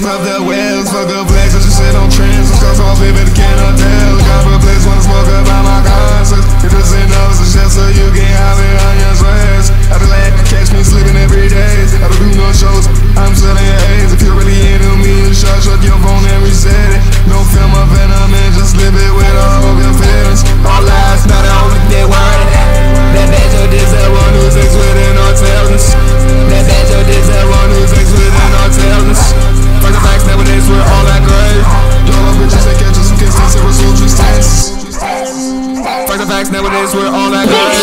Pop that wheels, fuck up legs, I just sit on trends. I'm off, baby, can I tell? Nowadays we're all that good.